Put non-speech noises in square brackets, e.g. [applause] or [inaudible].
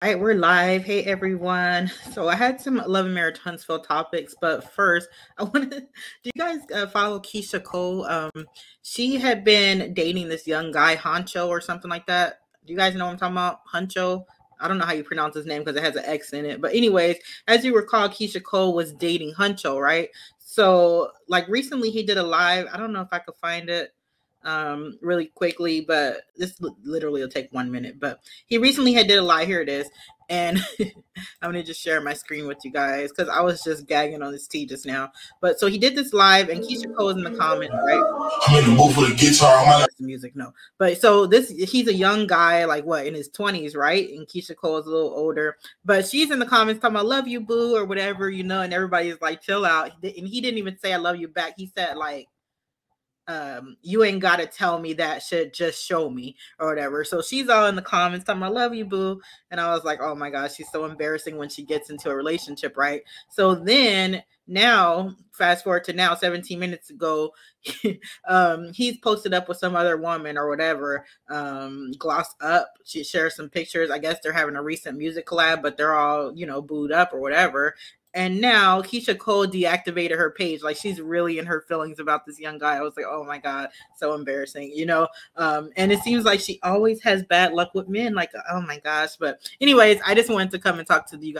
All right, we're live. Hey everyone. So I had some Love and Marriage Huntsville topics, but first [laughs] I wanted do you guys uh, follow Keyshia Cole? Um, she had been dating this young guy, Hunxho or something like that. Do you guys know what I'm talking about? Hunxho. I don't know how you pronounce his name because it has an X in it. But anyways, as you recall, Keyshia Cole was dating Hunxho, right? So like recently he did a live. I don't know if I could find it um, really quickly, but this literally will take one minute. But he recently had did a live. Here it is, and [laughs] I'm gonna just share my screen with you guys because I was just gagging on this tea just now. But so he did this live, and Keyshia Cole is in the comments, right? I'm in the mood for the guitar. The music, no. But so this, he's a young guy, like what in his 20s, right? And Keyshia Cole is a little older, but she's in the comments talking, "I love you, boo," or whatever, you know, and everybody's like, "Chill out." And he didn't even say, "I love you" back. He said like um, you ain't got to tell me that shit, just show me or whatever. So she's all in the comments talking, I love you, boo. And I was like, oh my gosh, she's so embarrassing when she gets into a relationship, right? So then now, fast forward to now, 17 minutes ago, [laughs] um, he's posted up with some other woman or whatever, um, gloss up. She shares some pictures. I guess they're having a recent music collab, but they're all, you know, booed up or whatever. And now Keyshia Cole deactivated her page. Like she's really in her feelings about this young guy. I was like, oh my God, so embarrassing, you know? Um, and it seems like she always has bad luck with men. Like, oh my gosh. But, anyways, I just wanted to come and talk to you guys.